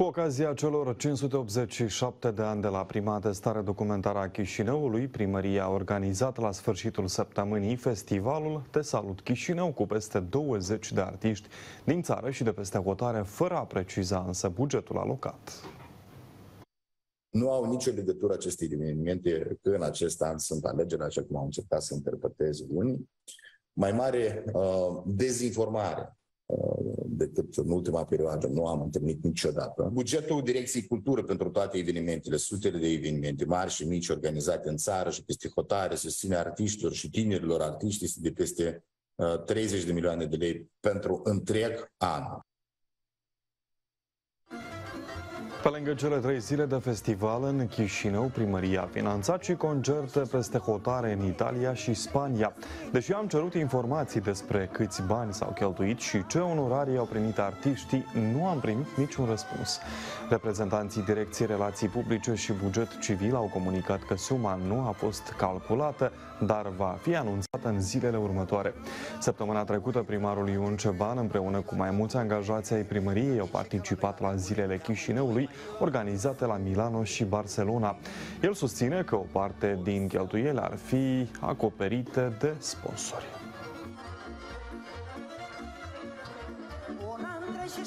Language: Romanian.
Cu ocazia celor 587 de ani de la prima testare documentară a Chișinăului, primăria a organizat la sfârșitul săptămânii festivalul Te Salut Chișinău cu peste 20 de artiști din țară și de peste hotare, fără a preciza însă bugetul alocat. Nu au nicio legătură aceste evenimente că în acest an sunt alegeri, așa cum au încercat să interpreteze unii. Mai mare uh, dezinformare decât în ultima perioadă nu am întâlnit niciodată. Bugetul Direcției Cultură pentru toate evenimentele, sutele de evenimente mari și mici organizate în țară și peste hotare, susține artiștilor și tinerilor artiști este de peste 30 de milioane de lei pentru întreg an. Lângă cele trei zile de festival în Chișinău, primăria a finanțat și concerte peste hotare în Italia și Spania. Deși am cerut informații despre câți bani s-au cheltuit și ce onorarii au primit artiștii, nu am primit niciun răspuns. Reprezentanții Direcției Relații Publice și Buget Civil au comunicat că suma nu a fost calculată, dar va fi anunțată în zilele următoare. Săptămâna trecută, primarul Ion Ceban, împreună cu mai mulți angajați ai primăriei, au participat la zilele Chișinăului, organizate la Milano și Barcelona. El susține că o parte din cheltuieli ar fi acoperite de sponsori. Un an și